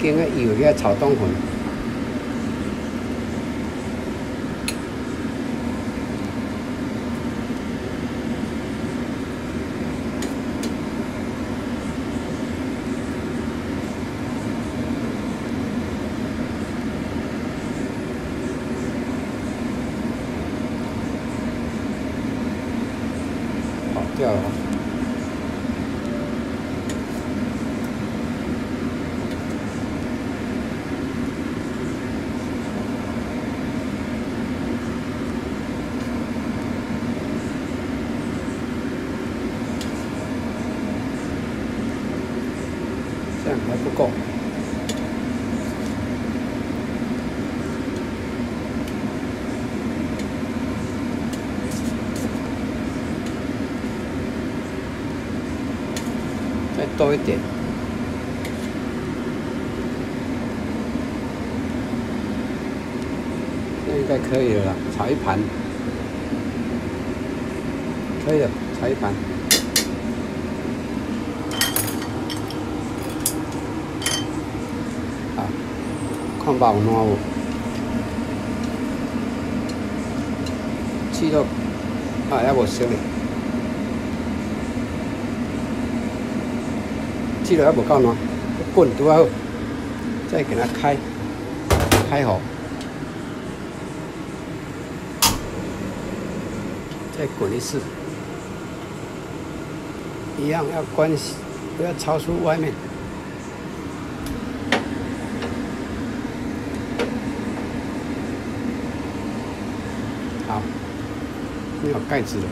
经个油个炒冬粉。掉了。这样还不够。再多一点。这应该可以了，炒一盘，可以了，炒一盘。看饱暖无？鸡肉啊，还无熟呢。鸡肉还无够暖，滚拄好，再给它开，开火，再滚一次，一样要关，不要超出外面。好，没有盖子了。